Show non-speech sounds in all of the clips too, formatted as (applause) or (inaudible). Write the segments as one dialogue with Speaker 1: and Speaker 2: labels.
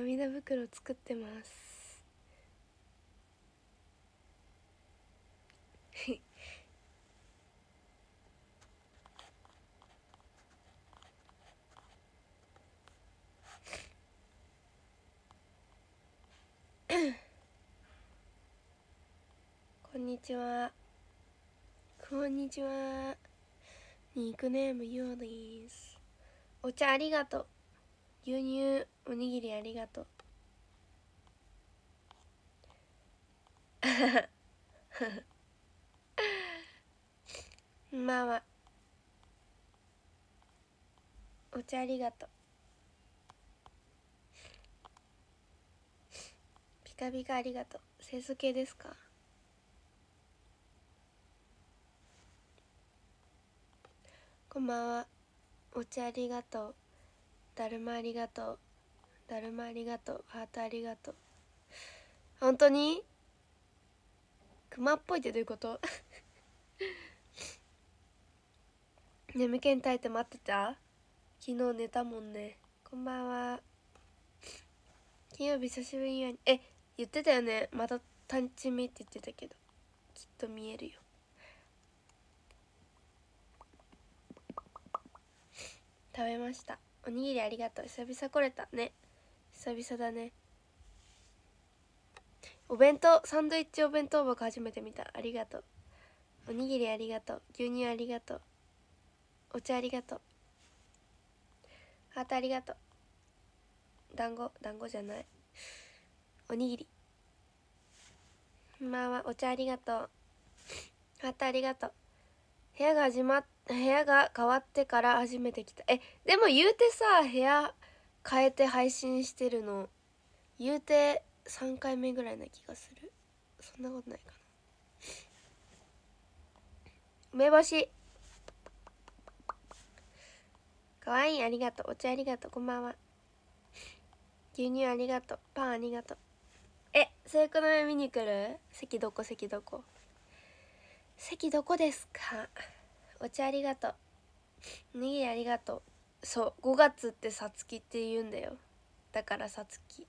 Speaker 1: 涙袋作ってます。こんにちは。こんにちは。ニックネームヨーです。お茶ありがとう。牛乳おにぎりありがとう。(laughs) まあまあ。お茶ありがとう。ピカピカありがとう。清楚系ですか？こんばんは。お茶ありがとう。だるまありがとう。だるまありがとう。ハートありがとう。本当に？クマっぽいってどういうこと？(laughs) 眠気に耐えて待ってた？昨日寝たもんね。こんばんは。金曜日久しぶりにえ言ってたよね。また単チミって言ってたけど。きっと見えるよ。食べました。おにぎりありがとう。久々来れた。ね。久々だね。お弁当サンドイッチお弁当箱初めて見た。ありがとう。おにぎりありがとう。牛乳ありがとう。お茶ありがとう。ハートありがとう。団子団子じゃない。おにぎり。まあは。お茶ありがとう。ハートありがとう。部屋が始まっ部屋が変わってから初めて来た。えでも言うてさ部屋変えて配信してるの言うて3回目ぐらいな気がする。そんなことないかな。梅干し。かわい。いありがとう。お茶ありがとう。こんばんは。牛乳ありがとう。パンありがとう。え制服の目見に来る？席どこ？席どこ？席どこですか？お茶ありがとう。おにぎりありがとう。そう5月ってさつきって言うんだよ。だからさつき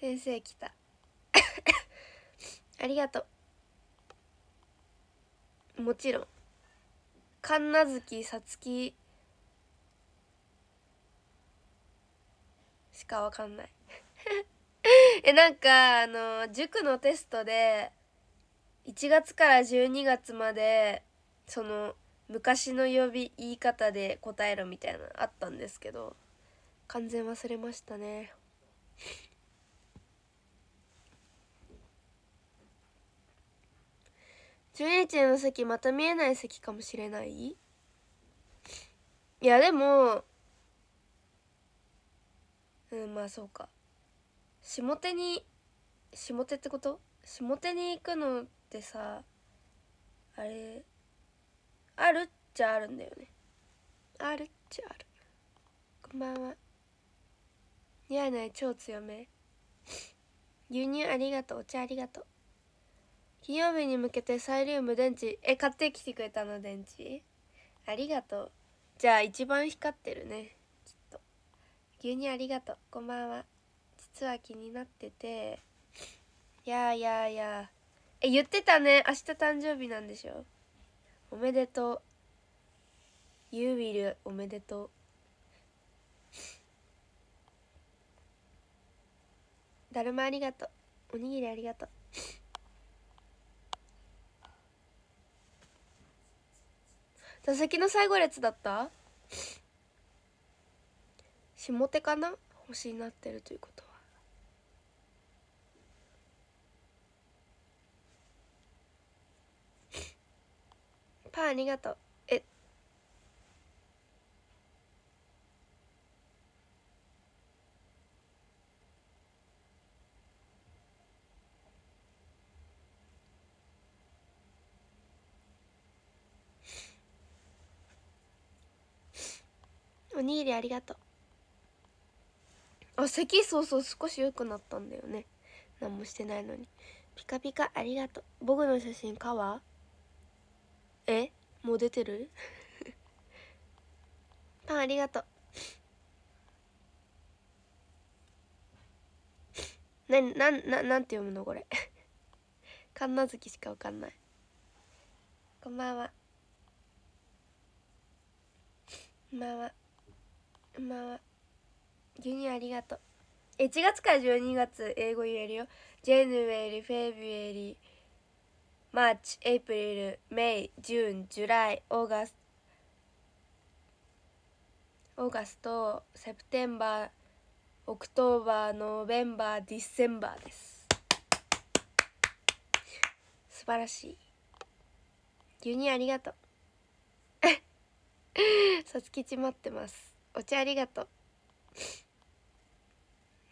Speaker 1: 先生来た。(coughs) ありがとう。もちろん。神奈月さつきしかわかんない。(laughs) えなんかあの塾のテストで1月から12月までその昔の呼び言い方で答えろみたいなあったんですけど完全忘れましたね。12日の席また見えない席かもしれない？いやでもうんまあそうか。下手に下手ってこと？下手に行くのってさあれあるっちゃあるんだよね。あるっちゃある。こんばんは。似合いない超強め。牛乳ありがとうお茶ありがとう。金曜日に向けてサイリウム電池。え買ってきてくれたの電池？ありがとう。じゃあ一番光ってるね。きっと。牛乳ありがとう。こんばんは。実は気になってて。やーやーや。ーえ言ってたね。明日誕生日なんでしょ？おめでとう。ユービルおめでとう。だるまありがとう。おにぎりありがとう。座席の最後列だった？下手かな？星になってるということ。パンありがとう。え。おにぎりありがとう。あ咳そうそう少し良くなったんだよね。何もしてないのに。ピカピカありがとう。僕の写真かわえもう出てる？(laughs) パンありがとう。ななななんて読むの？これ。(laughs) 神奈月しかわかんない。こんばんは。こんばんは。こんばんは。牛乳ありがとう。1月から12月。英語言えるよ。January, February, March, April, May, June, July, August, August, September, October, November, December です。素晴らしい。牛乳ありがとう。(laughs) さつきち待ってます。お茶ありがとう。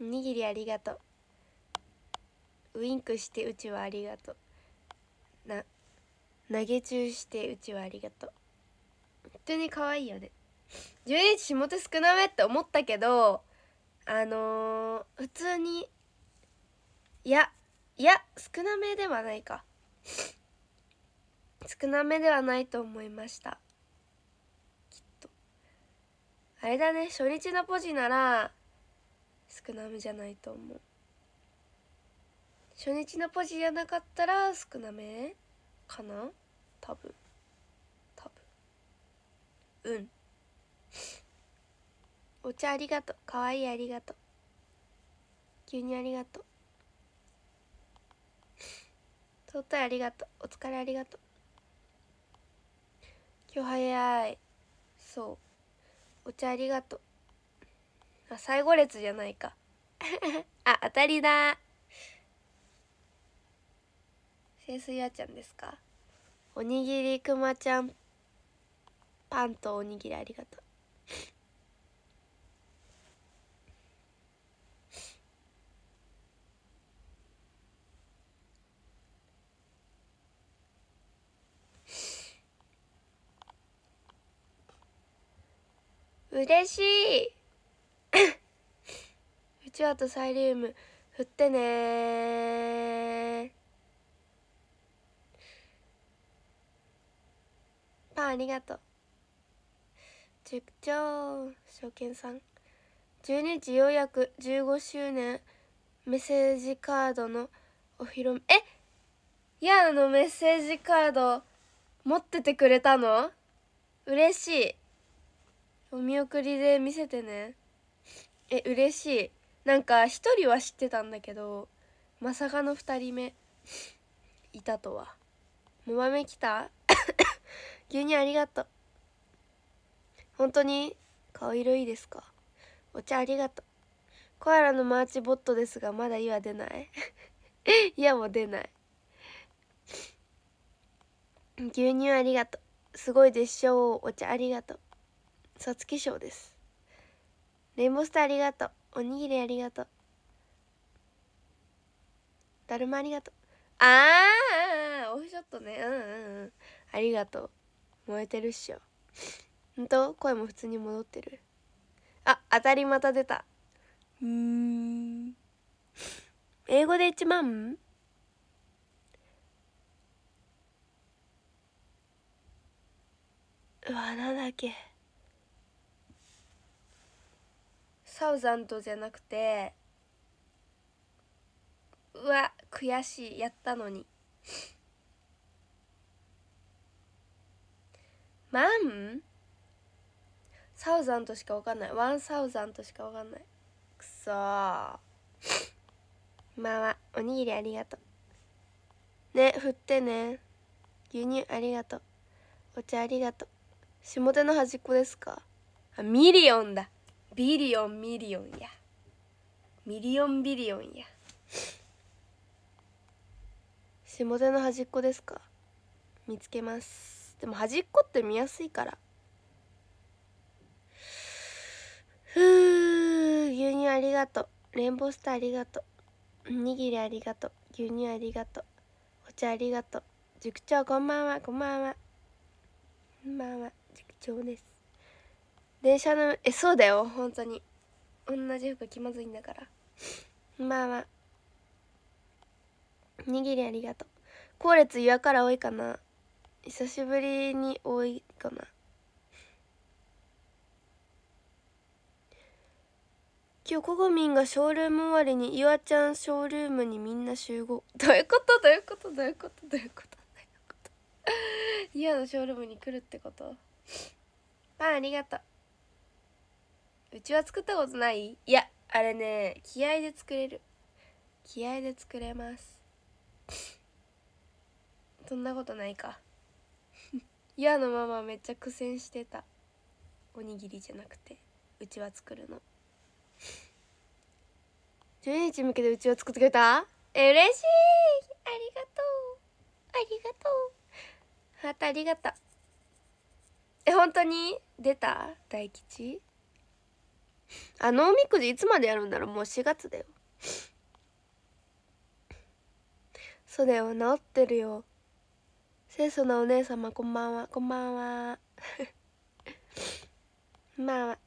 Speaker 1: おにぎりありがとう。ウインクしてうちはありがとう。な投げ中してうちはありがとう。本当に可愛いよね。12日下手少なめって思ったけどあのー、普通にいやいや少なめではないか。少なめではないと思いました。きっと。あれだね初日のポジなら少なめじゃないと思う。初日のポジじゃなかったら少なめかな？多分。多分。うん。(laughs) お茶ありがとう。かわいいありがとう。牛乳ありがとう。尊いありがとう。お疲れありがとう。今日早い。そう。お茶ありがとう。あ最後列じゃないか。(laughs) あ当たりだ。清水やちゃんですか？おにぎりくまちゃんパンとおにぎりありがとう。嬉しい。うちわとサイリウム振ってねパンありがとう。塾長証券さん。12時ようやく15周年メッセージカードのお披露目。え？ヤーのメッセージカード持っててくれたの？嬉しい。お見送りで見せてね。え嬉しい。なんか一人は知ってたんだけどまさかの2人目。いたとは。もまめ来た？牛乳ありがとう。本当に顔色いいですか？お茶ありがとう。コアラのマーチボットですがまだいは出ない？(laughs) いやもう出ない。牛乳ありがとう。すごいでしょう。お茶ありがとう。さつき賞です。レインボースターありがとう。おにぎりありがとう。だるまありがとう。ああオフショットね。うんうんうん。ありがとう。燃えてるっしょ。ほんと？声も普通に戻ってる。あ当たりまた出た。うん。英語で1万？うわなんだっけ。サウザンドじゃなくてうわ悔しい。やったのにマン？thousand しかわかんない。 one thousand しかわかんない。くそー。まあおにぎりありがとう。ね振ってね。牛乳ありがとう。お茶ありがとう。下手の端っこですか？あ million だ。 billion million や。 million billion や。下手の端っこですか？見つけます。でも端っこって見やすいから。ふう牛乳ありがとう。レンボースターありがとう。おにぎりありがとう。牛乳ありがとう。お茶ありがとう。塾長こんばんは。こんばんは。こんばんは。塾長です。電車のえそうだよ。本当に。同じ服気まずいんだから。まあまあおにぎりありがとう。後列岩から多いかな。久しぶりに多いかな。今日コゴミンがショールーム終わりに岩ちゃんショールームにみんな集合。どういうこと？どういうこと？どういうこと？どういうこと？どういうこと岩のショールームに来るってこと？パンありがとう。うちは作ったことない？いやあれね気合で作れる。気合で作れます。(laughs) そんなことないか。岩のママめっちゃ苦戦してた。おにぎりじゃなくてうちは作るの。(laughs) 12日向けてうちは作ってくれた？え嬉しい。ありがとう。ありがとう。ハートありがとうえ本当に？出た？大吉。あのおみくじいつまでやるんだろう？もう4月だよ。そうだよ。治ってるよ清楚なお姉様こんばんは。こんばんは。(laughs) まあ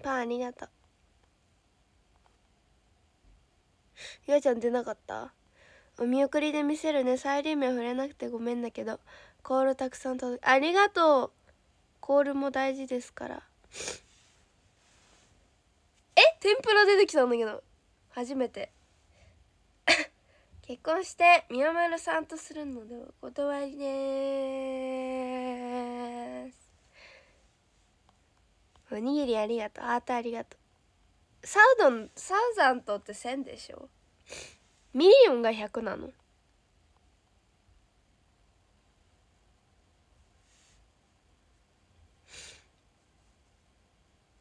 Speaker 1: パンありがとう。ゆあちゃん出なかった？お見送りで見せるね。サイリウム触れなくてごめんだけど。コールたくさん届ありがとう。コールも大事ですから。え？天ぷら出てきたんだけど。初めて。結婚して宮丸さんとするのでお断りです。おにぎりありがとう。ハートありがとう。 thousand thousand って1000でしょ？ million が100なの。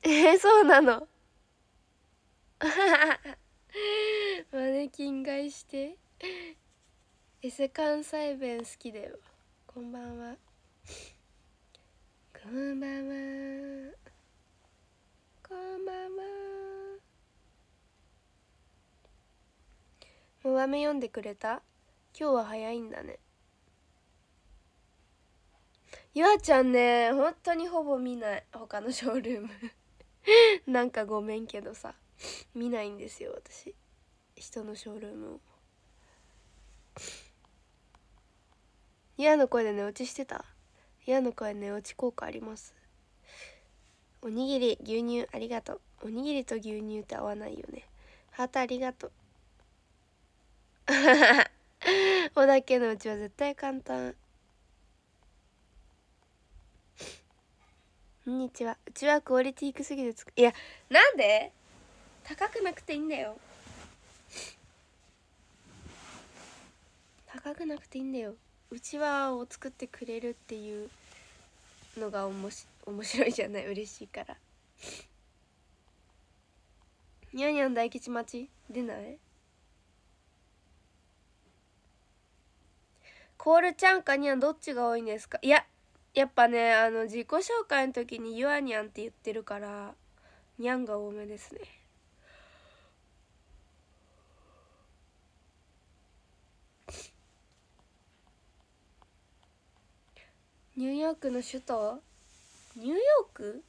Speaker 1: えー、そうなの。(laughs) マネキン買いして。(laughs) エセ関西弁好きだよ。こんばんは。こんばんは。こんばんは。もう雨読んでくれた？今日は早いんだね。ゆあちゃんね本当にほぼ見ない。他のショールーム。(laughs) なんかごめんけどさ。見ないんですよ私。人のショールームを。嫌な声で寝落ちしてた？嫌な声寝落ち効果あります。おにぎり牛乳ありがとう。おにぎりと牛乳って合わないよね。ハートありがとう。(laughs) おだけのうちは絶対簡単。こんにちは。うちはクオリティ低すぎてつくいやなんで？高くなくていいんだよ。高くなくていいんだよ。うちわを作ってくれるっていうのがおもし面白いじゃない。嬉しいから。にゃんにゃん大吉待ち。出ない？コールちゃんかにゃんどっちが多いんですか？いややっぱねあの自己紹介の時に「ゆあにゃん」って言ってるからにゃんが多めですね。ニューヨークの首都？ニューヨーク？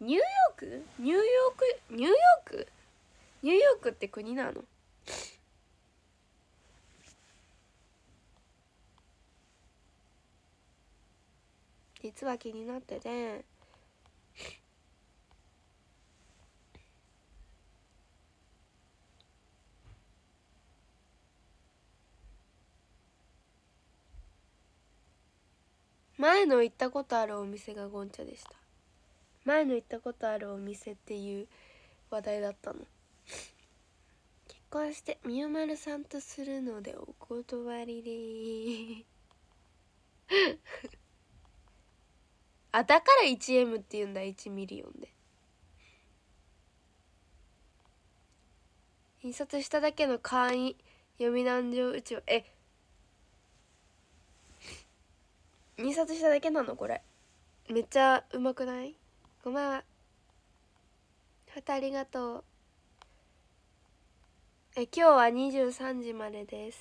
Speaker 1: ニューヨーク？ニューヨーク？ニューヨーク？ニューヨークって国なの？実は気になってて前の行ったことあるお店がゴンチャでした。前の行ったことあるお店っていう話題だったの。結婚してみゆまるさんとするのでお断りで (laughs) あだから 1M って言うんだ1ミリオンで。印刷しただけの簡易読み難情うちはえ印刷しただけなのこれ。めっちゃうまくない？ごめん。はたありがとう。え今日は23時までです。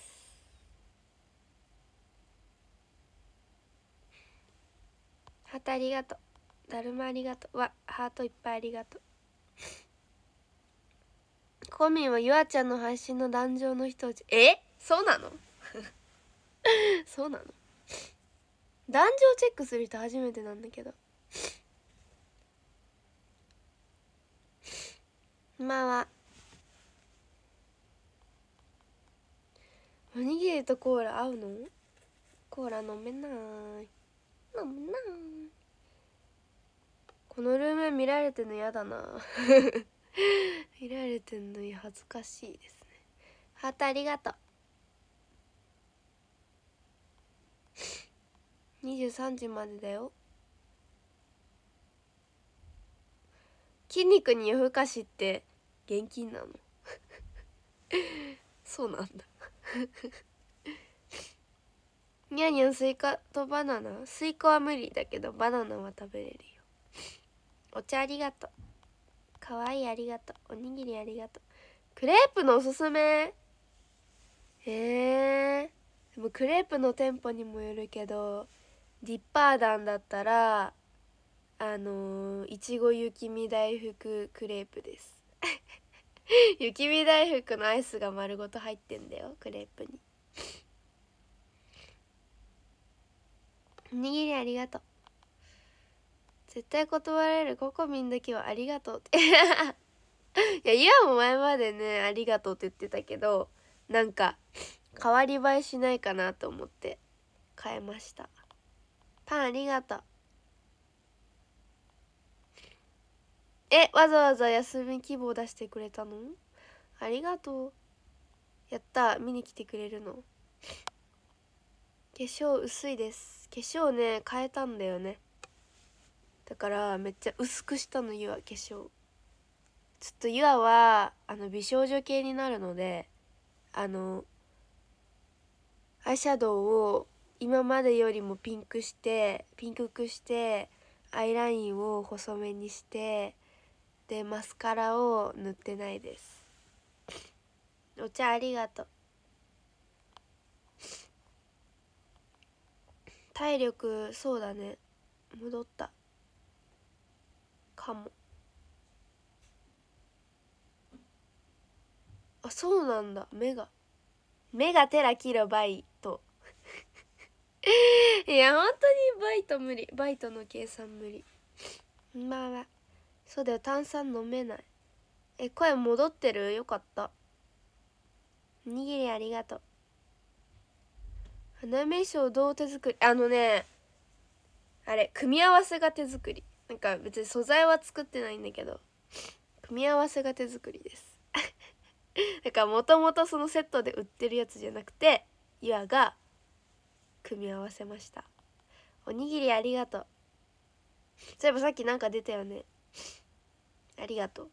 Speaker 1: ハートありがとう。だるまありがとう。わハートいっぱいありがとう。コミンはゆあちゃんの配信の壇上の人え？そうなの？(laughs) そうなの？壇上チェックする人初めてなんだけど。まあ。はおにぎりとコーラ合うの？コーラ飲めない。飲めない。このルーム見られてんの嫌だな。(laughs) 見られてんのに恥ずかしいですね。ハートありがとう。23時までだよ。筋肉に夜更かしって現金なの？(laughs) そうなんだ。にゃにゃんスイカとバナナ？スイカは無理だけどバナナは食べれるよ。お茶ありがとう。かわいいありがとう。おにぎりありがとう。クレープのおすすめ？へえ。でもクレープの店舗にもよるけどディッパーダンだったらあのいちご雪見大福クレープです。(laughs) 雪見大福のアイスが丸ごと入ってんだよクレープに。おにぎりありがとう。絶対断られる。ココミンだけはありがとうって。(laughs) いやゆあも前までねありがとうって言ってたけどなんか変わり映えしないかなと思って変えました。パンありがとう。えわざわざ休み希望出してくれたの？ありがとう。やった。見に来てくれるの。化粧薄いです。化粧ね変えたんだよね。だからめっちゃ薄くしたのゆあ化粧。ちょっとゆあはあの美少女系になるのであのアイシャドウを今までよりもピンクしてピンクくしてアイラインを細めにしてでマスカラを塗ってないです。お茶ありがとう。体力そうだね。戻った。かも。あそうなんだ。目が。目がテラキロバイトいや本当にバイト無理。バイトの計算無理。まあまあそうだよ。炭酸飲めない。え声戻ってる？よかった。おにぎりありがとう。花芽衣装どう手作り？あのねあれ組み合わせが手作り。なんか別に素材は作ってないんだけど。組み合わせが手作りです。(laughs) だからもともとそのセットで売ってるやつじゃなくてゆあが組み合わせました。おにぎりありがとう。そういえばさっきなんか出たよね。ありがとう。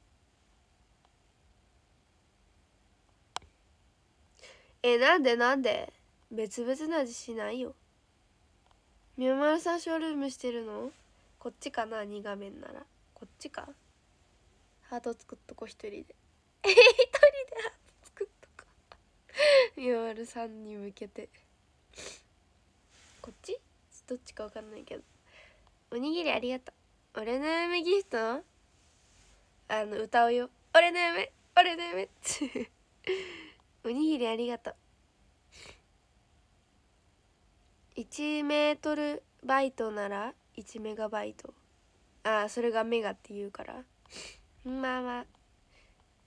Speaker 1: えなんでなんで？別々の味しないよ。みまるさんショールームしてるの？こっちかな？2画面なら。こっちか？ハート作っとこ一人で。え一人でハート作っとこ。みまるさんに向けて。こっち？どっちかわかんないけど。おにぎりありがとう。俺の夢ギフト？あの歌うよ。俺の夢俺の夢 (laughs) おにぎりありがとう。1メートルバイトなら1メガバイト。ああそれがメガって言うから。まあまあ。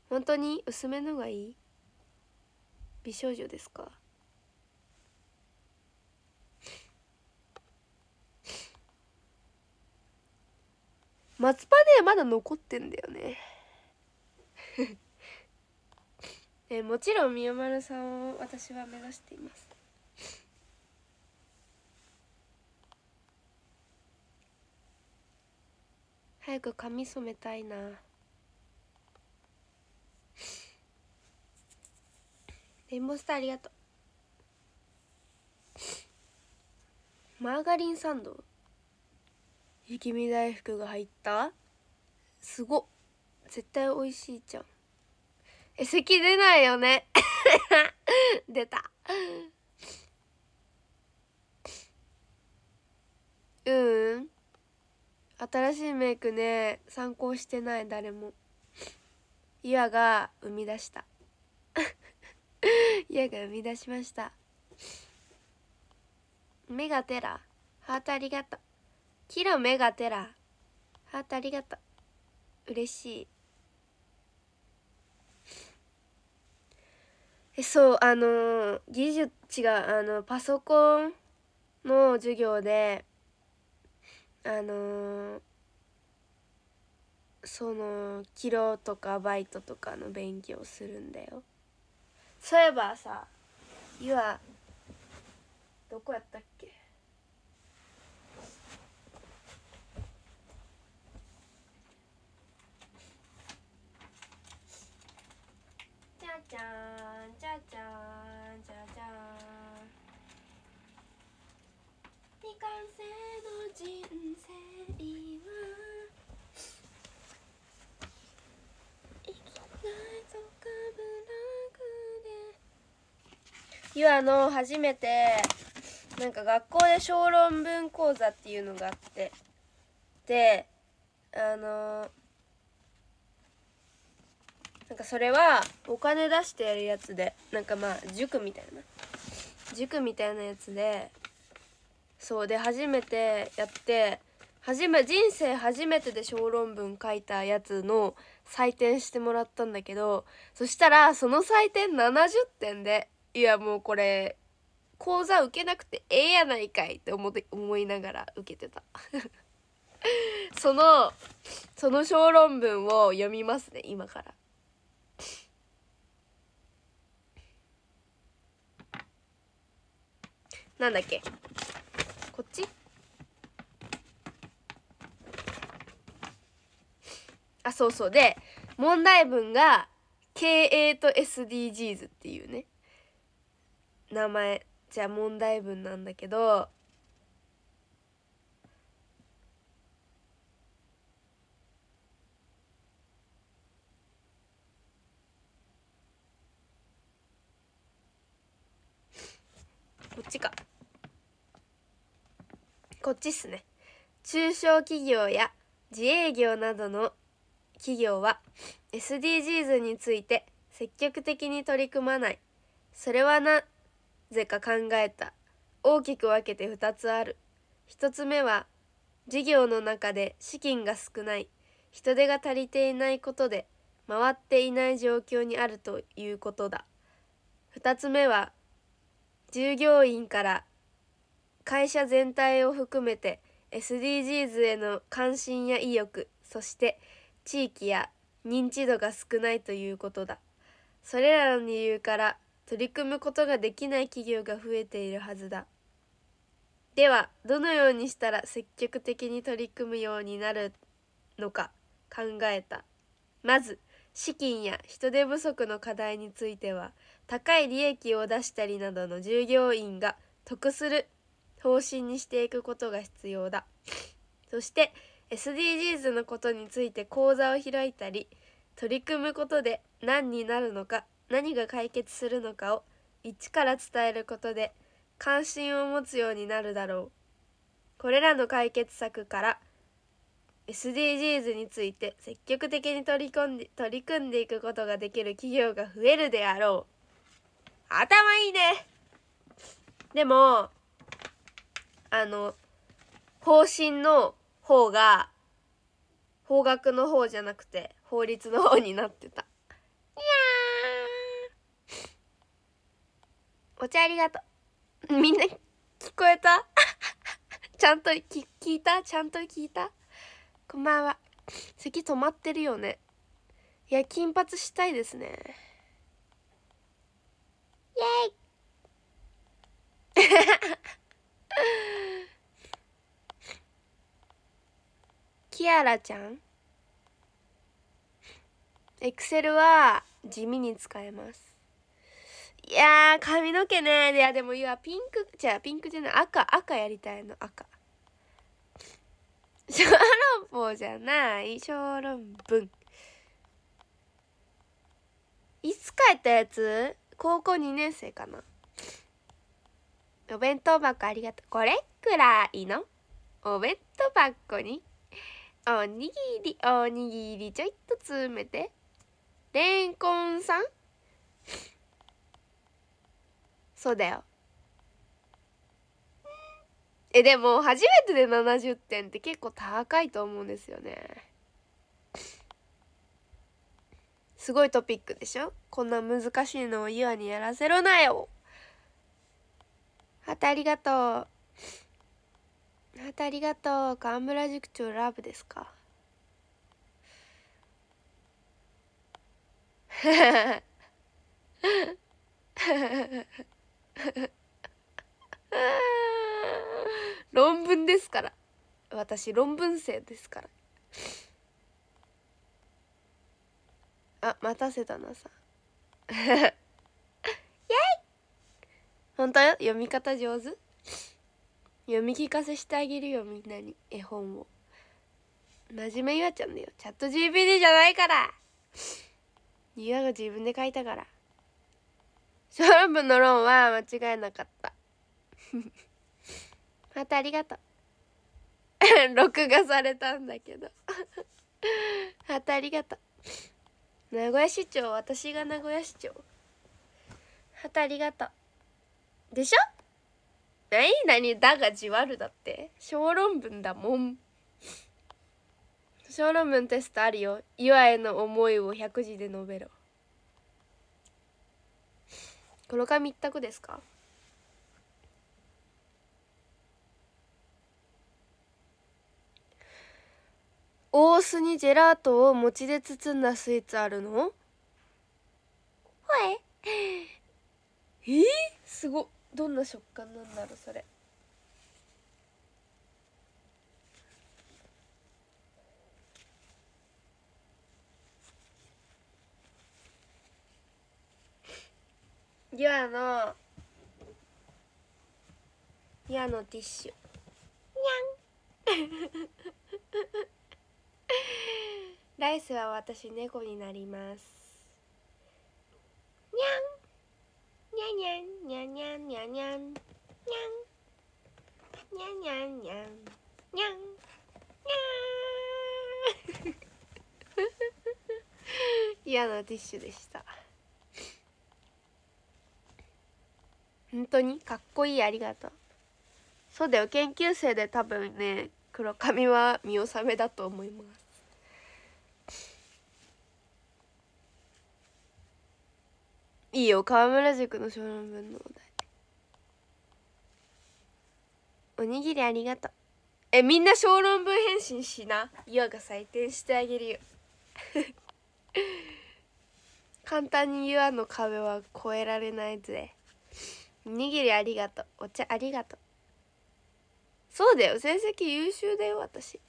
Speaker 1: 本当に薄めのがいい？美少女ですか？松葉ねまだ残ってんだよね。(laughs) えもちろん宮丸さんを私は目指しています。早く髪染めたいな。レインボースターありがとう。マーガリンサンド。雪見大福が入った？すごっ。絶対美味しいじゃん。え咳出ないよね？(laughs) 出た。うん。新しいメイクね参考してない誰も。ゆあが生み出した。(laughs) ゆあが生み出しました。メガテラ。ハートありがとう。キラメガテラハートありがとう。嬉しい。えそうあの技術違うあのパソコンの授業であのそのキロとかバイトとかの勉強するんだよ。そういえばさゆはどこやったっけ？ゃじゃんじゃじゃんじゃじゃん未完成の人生は生きないとかブラグで。ゆあの初めてなんか学校で小論文講座っていうのがあって。であのなんかそれはお金出してやるやつでなんかまあ塾みたいな。塾みたいなやつでそうで初めてやって初め人生初めてで小論文書いたやつの採点してもらったんだけどそしたらその採点70点でいやもうこれ講座受けなくてええやないかいって思って思いながら受けてた。(laughs) そのその小論文を読みますね今から。なんだっけ？こっち？あそうそう。で問題文が経営と SDGs っていうね。名前。じゃあ問題文なんだけど。こっちか。こっちっすね。中小企業や自営業などの企業は SDGs について積極的に取り組まない。それはなぜか考えた。大きく分けて2つある。1つ目は事業の中で資金が少ない。人手が足りていないことで回っていない状況にあるということだ。2つ目は従業員から会社全体を含めて SDGs への関心や意欲そして地域や認知度が少ないということだ。それらの理由から取り組むことができない企業が増えているはずだ。ではどのようにしたら積極的に取り組むようになるのか考えた。まず資金や人手不足の課題については高い利益を出したりなどの従業員が得する方針にしていくことが必要だ。そして SDGs のことについて講座を開いたり取り組むことで何になるのか何が解決するのかを一から伝えることで関心を持つようになるだろう。これらの解決策から SDGs について積極的に取り込んで取り組んでいくことができる企業が増えるであろう。頭いいね。でもあの方針の方が法学の方じゃなくて法律の方になってた。いやーお茶ありがとう。みんな聞こえた？(laughs) ちゃんと聞聞いた？ちゃんと聞いた？こんばんは。咳止まってるよね。いや金髪したいですね。イエイ (laughs) (laughs) キアラちゃん？エクセルは地味に使えます。いや髪の毛ね。いやでもいやピンクじゃあピンクじゃない。赤赤やりたいの。赤。(laughs) 小論文じゃない。小論文いつ書いたやつ？高校2年生かな。お弁当箱ありがとう。これくらいの？お弁当箱に？おにぎり。おにぎりちょいっと詰めて。レンコンさん？そうだよ。えでも初めてで70点って結構高いと思うんですよね。すごいトピックでしょ？こんな難しいのをゆあにやらせろなよ。はたありがとう。はたありがとう。河村塾長ラブですか？論文ですから。私論文生ですから。あ待たせたなさ。イエイ本当よ？読み方上手？読み聞かせしてあげるよみんなに絵本を。真面目ゆあちゃんだよ。チャット GPT じゃないから。ゆあが自分で書いたから。小論文の論は間違えなかった。(laughs) またありがとう。(laughs) 録画されたんだけど。(laughs) またありがとう。名古屋市長私が名古屋市長。はたありがとう。でしょ？何？何？だがじわるだって。小論文だもん。小論文テストあるよ。岩への思いを100字で述べろ。黒髪一択ですか？大須にジェラートを餅で包んだスイーツあるの？ほえ？え？ー、すごどんな食感なんだろうそれ。ヤのヤのティッシュ。にゃんライスは私猫になります。にゃんにゃんにゃんにゃんにゃんにゃんにゃんにゃんにゃんにゃんにゃんにゃんにゃん嫌なティッシュでした本当にかっこいいありがとうそうだよ研究生で多分ね黒髪は見納めだと思いますいいよ。河村塾の小論文のお題。おにぎりありがとう。えみんな小論文返信しな。岩が採点してあげるよ。(laughs) 簡単に岩の壁は越えられないぜ。おにぎりありがとう。お茶ありがとう。そうだよ。成績優秀だよ私。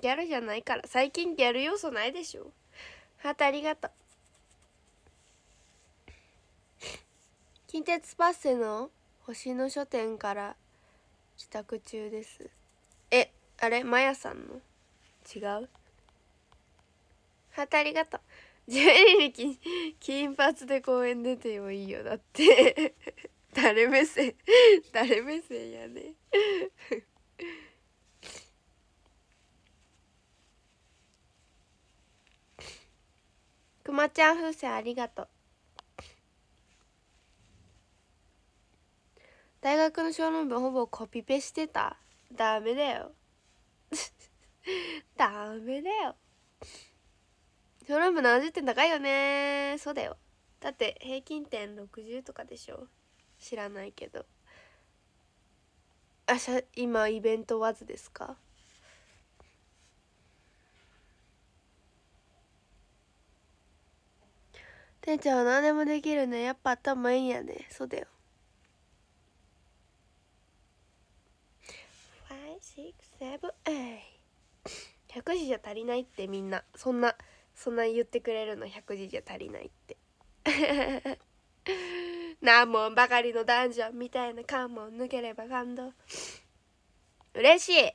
Speaker 1: ギャルじゃないから。最近ギャル要素ないでしょ。ハートありがとう。近鉄パッセの星の書店から帰宅中です。えあれ？マヤさんの？違う？ハートありがとう。12日金髪で公園出てもいいよ。だって。(laughs) 誰目線？(laughs) 誰目線やね。(laughs) くまちゃん風船ありがとう。大学の小論文ほぼコピペしてた。ダメだよ。(laughs) ダメだよ。小論文70点高いよね。そうだよ。だって平均点60とかでしょ。知らないけど。あしゃ今イベントわずですか？店長は何でもできるね。やっぱ頭いいんやね。そうだよ。100字じゃ足りないってみんな。そんなそんな言ってくれるの。100字じゃ足りないって。(laughs) 何問ばかりのダンジョンみたいな関門抜ければ感動。嬉しい。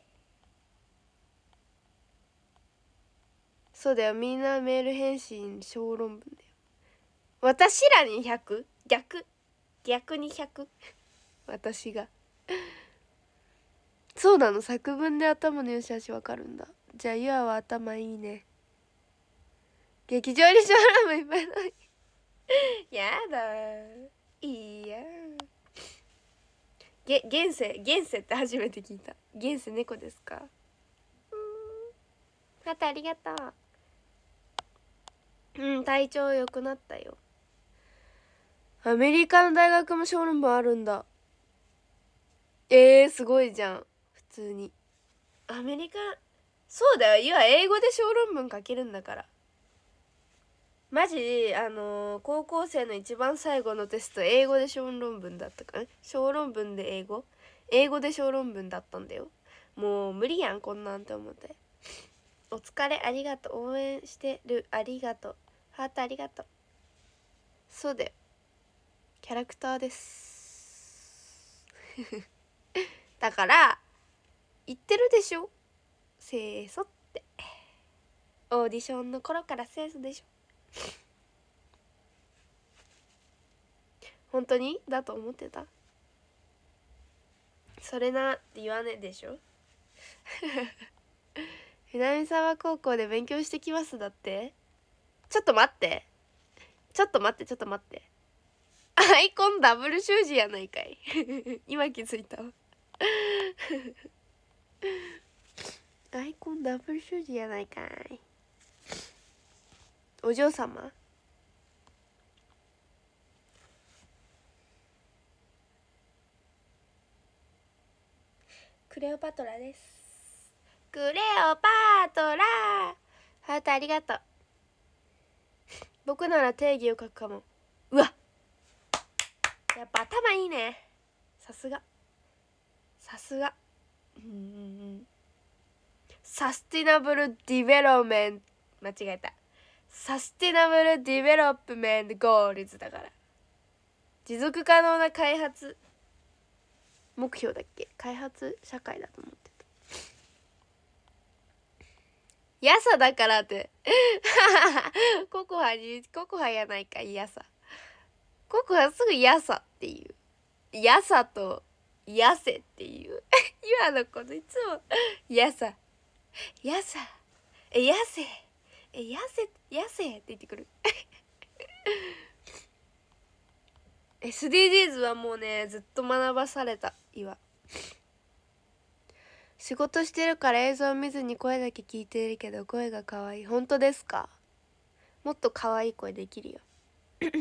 Speaker 1: そうだよ。みんなメール返信小論文だよ。私らに 100? 逆？逆に 100? 私が。そうなの？作文で頭の良し悪しわかるんだ。じゃあゆあは頭いいね。劇場に小論文いっぱいない。(laughs) やだ。いいやげ現世現世って初めて聞いた。現世猫ですか？うん。またありがとう。うん体調良くなったよ。アメリカの大学も小論文あるんだ。えー、すごいじゃん。普通に。アメリカそうだよ。今英語で小論文書けるんだから。マジあのー、高校生の一番最後のテスト英語で小論文だったかね小論文で英語？英語で小論文だったんだよ。もう無理やんこんなんって思って。お疲れありがとう。応援してる。ありがとう。ハートありがとう。そうだよ。キャラクターです。(laughs) だから言ってるでしょ？清楚って。オーディションの頃から清楚でしょ。本当に？だと思ってた？それなって言わねえでしょ？(laughs) 南沢高校で勉強してきますだって？ちょっと待って。ちょっと待ってちょっと待って。アイコンダブル習字やないかい。(laughs) 今気づいたわ。アイコンダブル習字やないかい。お嬢様？クレオパトラです。クレオパトラ！ハートありがとう。僕なら定義を書くかも。うわ！やっぱ頭いいね。さすが。さすがうんsustainable develoment。間違えた。 Sustainable Development Goals だから。持続可能な開発。目標だっけ？開発社会だと思ってた。やさだからって。(laughs) ココハにココハやないかやさココハすぐやさっていう。やさとやせっていう。(laughs) 今の子のいつもやさ。やさ。えやせ。えやせやせって言ってくる。(laughs) SDGs はもうねずっと学ばされた今。仕事してるから映像を見ずに声だけ聞いてるけど声が可愛い。本当ですか？もっと可愛い声できるよはい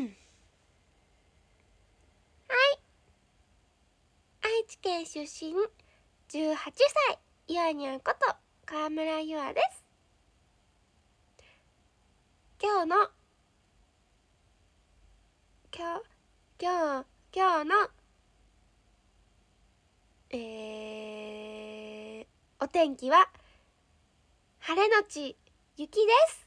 Speaker 1: 知県出身18歳ゆあにゃんこと川村ゆあです。今日の今日今日今日のえー、お天気は晴れのち雪です。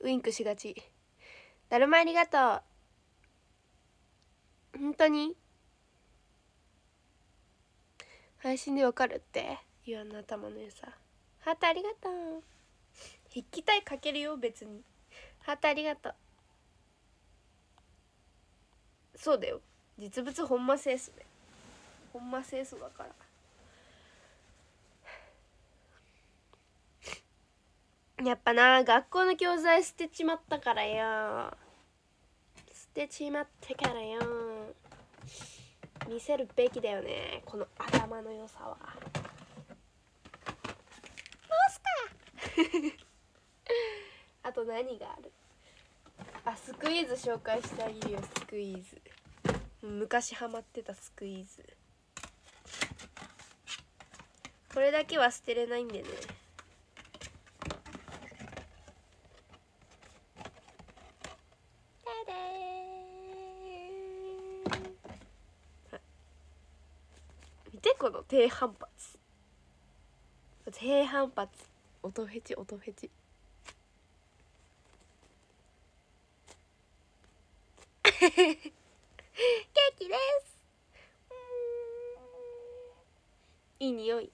Speaker 1: ウインクしがち。だるまありがとう。本当に？配信でわかるって？言わんの頭の良さ。ハートありがとう。筆記体書けるよ別に。ハートありがとう。そうだよ。実物ほんま清楚でほんま清楚だから。やっぱな学校の教材捨てちまったからよ。捨てちまってからよ。見せるべきだよねこの頭の良さは。どうすか (laughs) あと何がある？あスクイーズ紹介してあげるよスクイーズ。昔ハマってたスクイーズ。これだけは捨てれないんでね見てこの低反発。低反発。音フェチ。音フェチ。(laughs) ケーキです。いい匂い。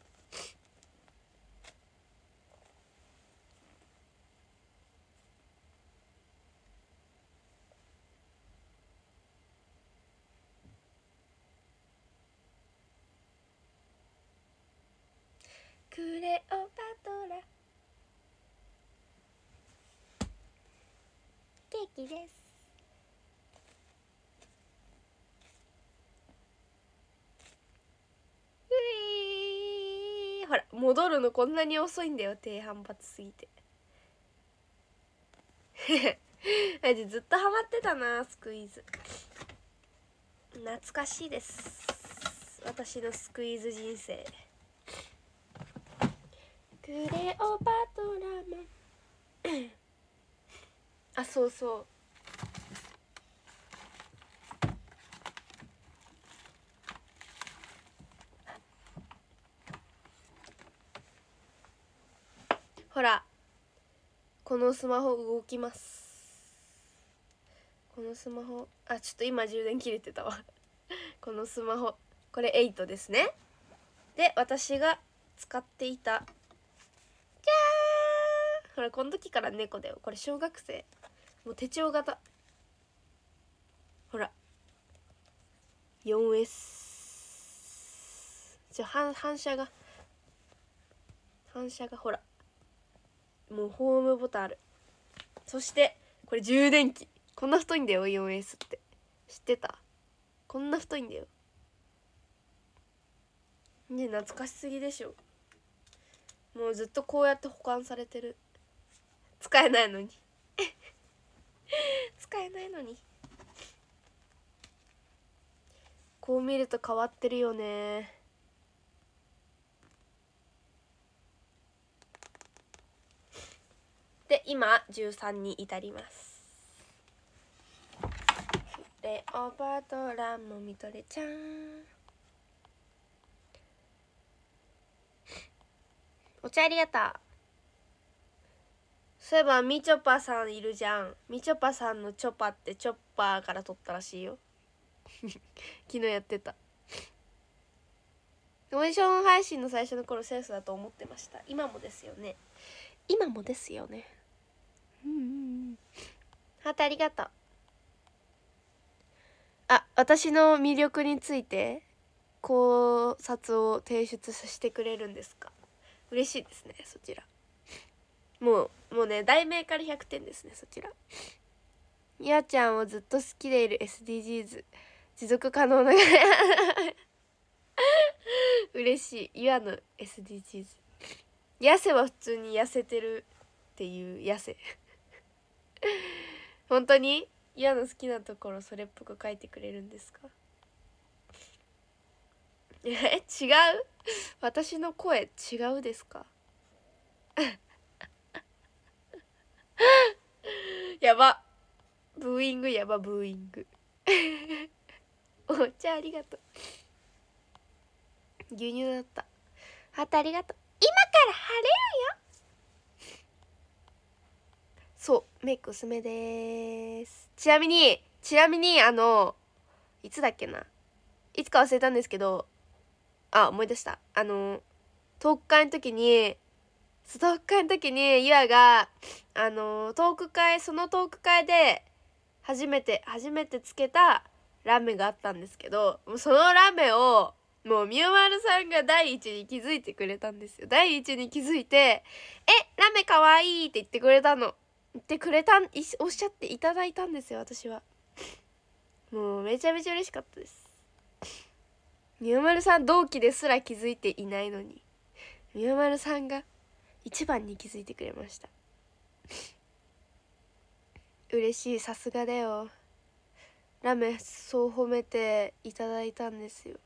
Speaker 1: きです。ほら戻るのこんなに遅いんだよ低反発すぎて。(laughs) ずっとハマってたなスクイーズ。懐かしいです。私のスクイーズ人生。クレオパトラマ。ンあそうそう。ほらこのスマホ動きます。このスマホあちょっと今充電切れてたわ。(laughs) このスマホ。これ8ですね。で私が使っていた。じゃーほらこの時から猫だよ。これ小学生。もう手帳型。ほら。4S じゃ反反射が。反射がほら。もうホームボタンある。そしてこれ充電器。こんな太いんだよ 4S って。知ってた？こんな太いんだよ。ね懐かしすぎでしょ。もうずっとこうやって保管されてる。使えないのに。(laughs) 使えないのに。こう見ると変わってるよね。で今13に至ります。レオパトランもみとれちゃんお茶ありがとう。そういえばみちょぱさんいるじゃん。みちょぱさんのチョパってチョッパーから取ったらしいよ。(laughs) 昨日やってた。オーディション配信の最初の頃センスだと思ってました。今もですよね。今もですよね。うんうんうん。ハートありがとう。あ私の魅力について考察を提出してくれるんですか？嬉しいですねそちらもうもうね題名から100点ですねそちら。やちゃんをずっと好きでいる SDGs 持続可能な (laughs) 嬉しい岩の SDGs 痩せは普通に痩せてるっていう痩せ。(laughs) 本当に嫌の好きなところそれっぽく書いてくれるんですか？え違う？(laughs) 私の声違うですか？(laughs) やば。ブーイングやばブーイング。(laughs) お茶ありがとう。牛乳だった。ハートありがとう。今から晴れるよ。そうメイクおすすめです。ちなみにちなみにあのいつだっけな。いつか忘れたんですけどあ思い出した。あのトークの時にトーク会の時にゆあがあのトーク会そのトーク会で初めて初めてつけたラメがあったんですけどもうそのラメをもうみゆまるさんが第一に気づいてくれたんですよ。第一に気づいて「えラメかわいい」って言ってくれたの。言ってくれたんおっしゃっていただいたんですよ私は。もうめちゃめちゃ嬉しかったです。みゆまるさん同期ですら気づいていないのに。みゆまるさんが一番に気づいてくれました。嬉しいさすがだよ。ラメそう褒めていただいたんですよ。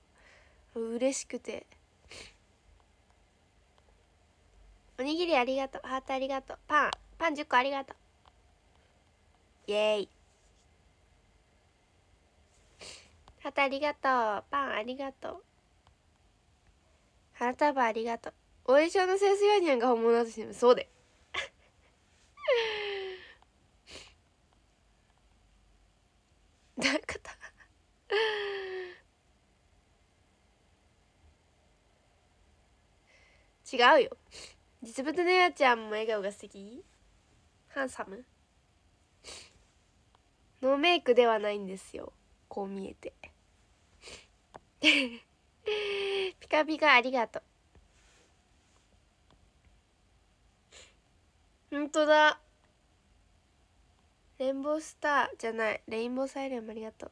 Speaker 1: 嬉しくて。おにぎりありがとう。ハートありがとう。パン。パン10個ありがとう。イエーイ。ハートありがとう。パンありがとう。花束ありがとう。オーディションのセンスユニアンが本物だとしてもそうで。どういうこと？違うよ。実物のやちゃんも笑顔が素敵？ハンサム？ノーメイクではないんですよ。こう見えて。(laughs) ピカピカありがとう。ほんとだ。レインボースターじゃない。レインボーサイレンもありがとう。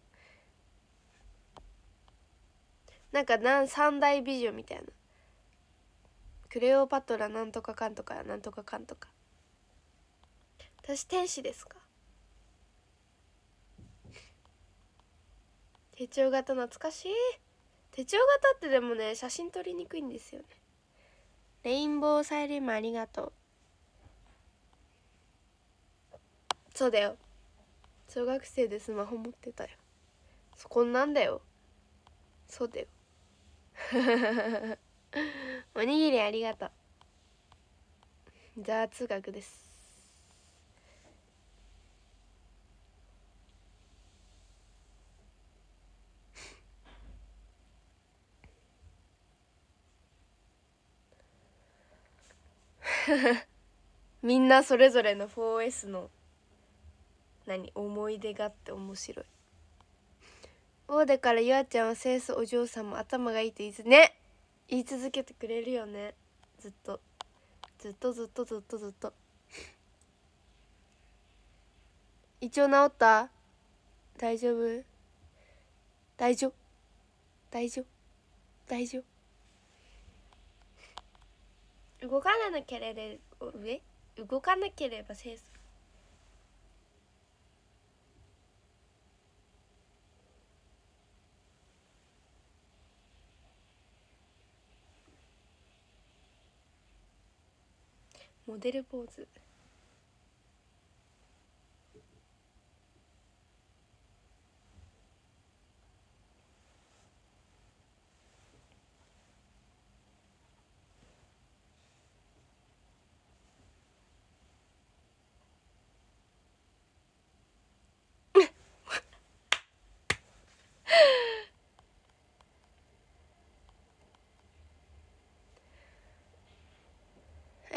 Speaker 1: なんかなん三大美女みたいな。クレオパトラなんとかかんとかなんとかかんとか。私天使ですか？手帳型懐かしい。手帳型ってでもね写真撮りにくいんですよね。レインボーサイリウムありがとう。そうだよ。小学生でスマホ持ってたよ。そこんなんだよ。そうだよ。(laughs) おにぎりありがとう。ザ通学です。(laughs) みんなそれぞれの 4S の何？思い出があって面白い。大手からゆあちゃんは清楚お嬢さんも頭がいいと言いつね。言い続けてくれるよね。ずっと。ずっとずっとずっとずっと。一応治った？大丈夫？大丈夫？大丈夫？大丈夫？動かなければ上？動かなければ清楚。モデルポーズ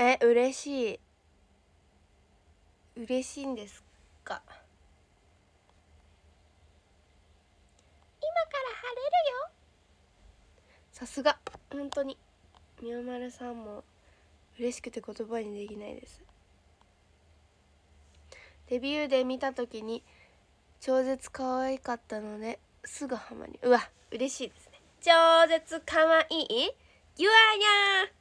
Speaker 1: え嬉しい。嬉しいんですか？今から晴れるよ。さすが。本当に。みおまるさんも嬉しくて言葉にできないです。デビューで見た時に超絶可愛かったのですぐハマりうわ嬉しいですね。超絶可愛い。ゆあに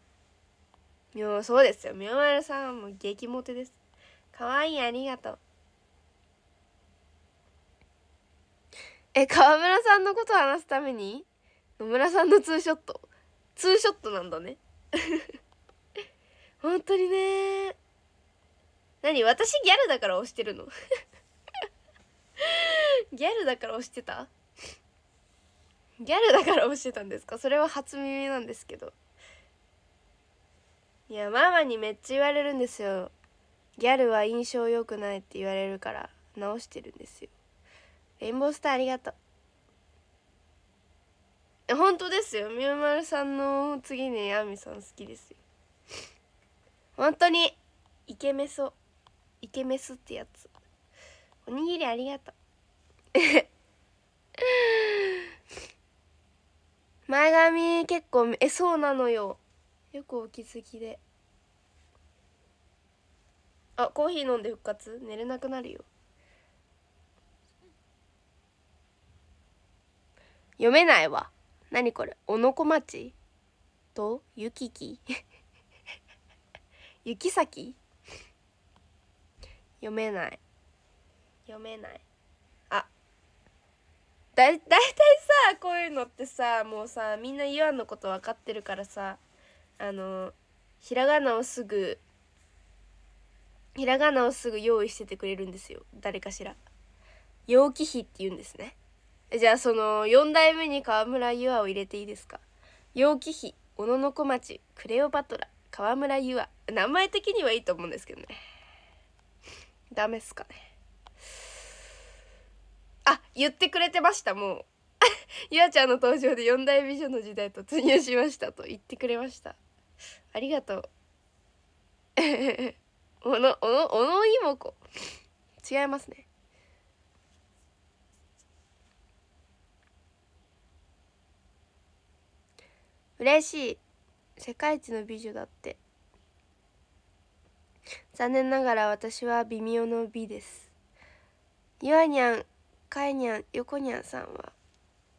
Speaker 1: そうですよ。みおまるさんはもう激モテです。かわいいありがとう。え川村さんのことを話すために？野村さんのツーショット。ツーショットなんだね。(laughs) 本当にね。何？私ギャルだから押してるの？(laughs) ギャルだから押してた？ギャルだから押してたんですか？それは初耳なんですけど。いやママにめっちゃ言われるんですよ。ギャルは印象良くないって言われるから直してるんですよ。レインボースターありがとう。本当ですよ。みゆまるさんの次にあみさん好きですよ。本当にイケメソ。イケメスってやつ。おにぎりありがとう。(laughs) 前髪結構えそうなのよ。よくお気づきで。あコーヒー飲んで復活？寝れなくなるよ。読めないわ。何これ？おのこ町？とゆききゆきさき読めない。読めない。あ。だだいたいさこういうのってさもうさみんな言わんのこと分かってるからさ。あのひらがなをすぐひらがなをすぐ用意しててくれるんですよ。誰かしら。陽気比って言うんですね。じゃあその4代目に川村優愛を入れていいですか？陽気比小野小町クレオパトラ川村優愛名前的にはいいと思うんですけどね。ダメっすかね。あ言ってくれてましたもう。(laughs) ゆあちゃんの登場で四大美女の時代突入しましたと言ってくれました。ありがとう。おのおのおのいもこ。違いますね。嬉しい。世界一の美女だって。残念ながら私は微妙の美です。ゆあにゃんかいにゃんよこにゃんさんは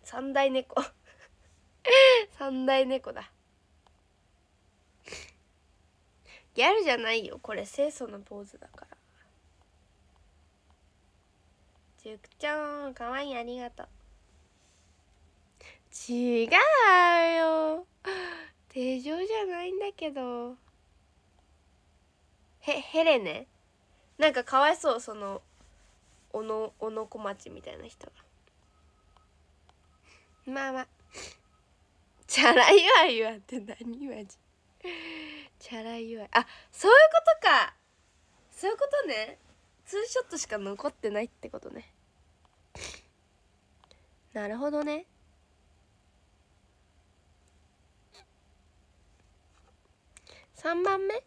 Speaker 1: 三大猫。(laughs) 三大猫だ。ギャルじゃないよ。これ清楚のポーズだから。ジュクちゃんかわいいありがとう。違うよ。手錠じゃないんだけど。へヘレネ？なんかかわいそうその小野小野小町みたいな人が。まあまあ。チャラいわ言わって何マジチャラいわ。あそういうことか。そういうことね。ツーショットしか残ってないってことね。なるほどね。3番目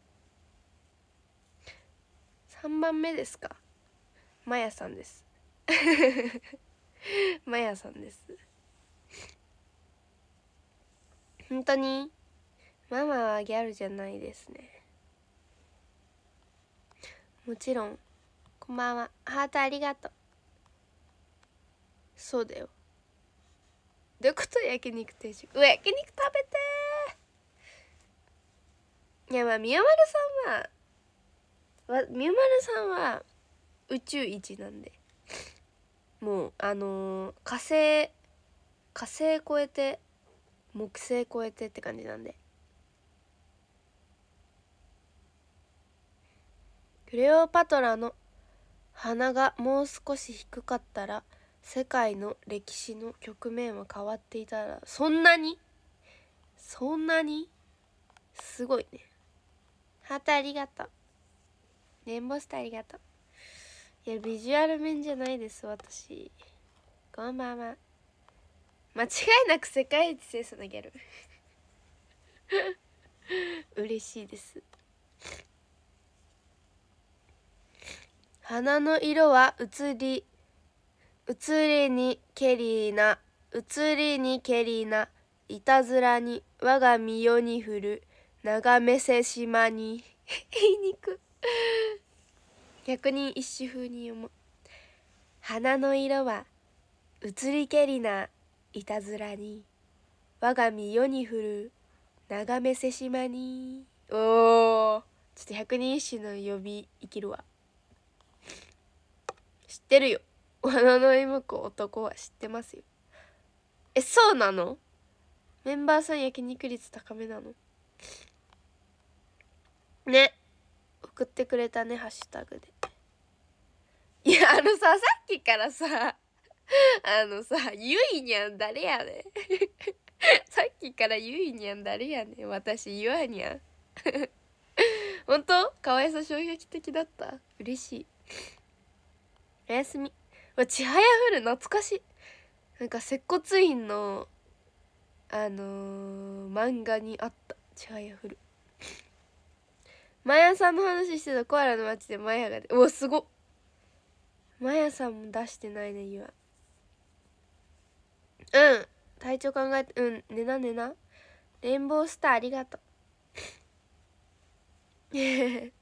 Speaker 1: ？3番目ですか。マヤさんです。(laughs) マヤさんです。本当に？ママはギャルじゃないですね。もちろん。こんばんは。ハートありがとう。そうだよ。どういうこと？焼肉定食。うわ焼肉食べていやまあ宮丸さんはわ宮丸さんは宇宙一なんで。もうあのー、火星火星越えて木星越えてって感じなんで。クレオパトラの鼻がもう少し低かったら世界の歴史の局面は変わっていたらそんなに？そんなに？すごいね。ハートありがとう。レンボスターありがとう。いやビジュアル面じゃないです私。こんばんは。間違いなく世界一清楚なギャル。(laughs) 嬉しいです。花の色は移り移りにけりな移りにけりないたずらに我が身世に降る眺めせしまに。言いにく百人一首風に読む花の色は移りけりないたずらに。我が身世に降る眺めせしま (laughs) に。おおちょっと百人一首の呼び生きるわ。知ってるよ。(laughs) 花の向こう男は知ってますよ。えそうなの？メンバーさん焼肉率高めなの？ね。送ってくれたねハッシュタグで。いやあのささっきからさあのさゆいにゃん誰やねん。(laughs) さっきからゆいにゃん誰やねん。私ゆあにゃん本当？かわいさ衝撃的だった。嬉しい。おやすみ。わちはやふる懐かしい。なんか接骨院のあのー、漫画にあった。ちはやふる。マヤさんの話してた。コアラの街でマヤがおおすごマヤさんも出してないね今。うん。体調考えてうん。寝な寝な。レインボースターありがとう。